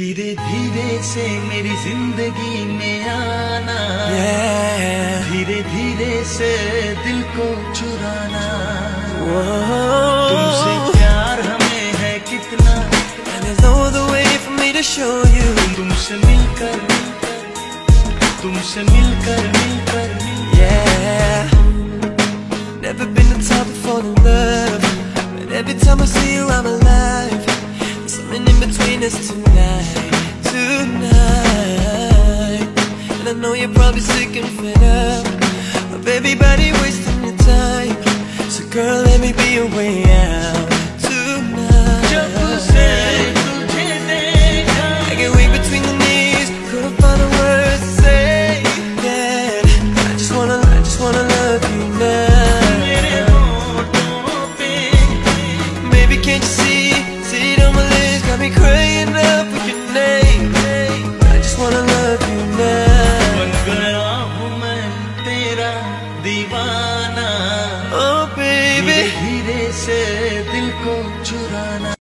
धीरे धीरे से मेरी ज़िंदगी में आना। धीरे yeah. धीरे से दिल को चुराना। Wow. तुमसे प्यार हमें है कितना। तुमसे मिलकर तुमसे मिलकर मिलकर। Every time I see you, I'm alive. Us tonight. Tonight. And I know you're probably sick and fed up. Of everybody wasting दीवाना ओ. धीरे धीरे से दिल को चुराना